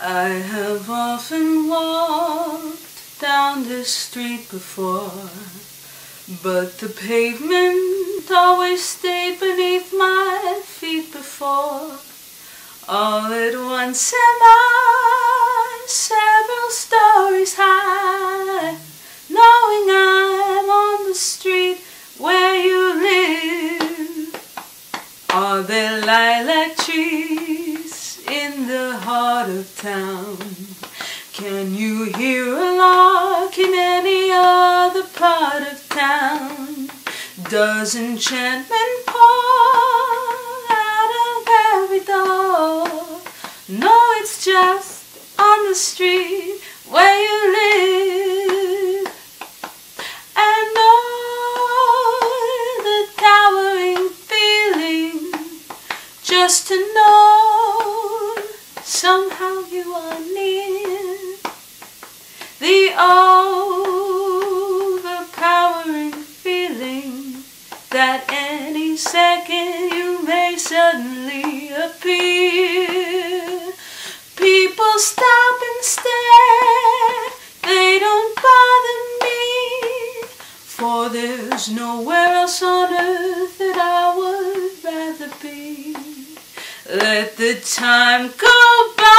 I have often walked down this street before, but the pavement always stayed beneath my feet before. All at once am I several stories high, knowing I'm on the street where you live. Are there lilac trees? Heart of town. Can you hear a lark in any other part of town? Does enchantment pour out of every door? No, it's just on the street where you live. And oh, the towering feeling just to know somehow you are near. The overpowering feeling that any second you may suddenly appear. People stop and stare, they don't bother me, for there's nowhere else on earth that I would rather be. Let the time go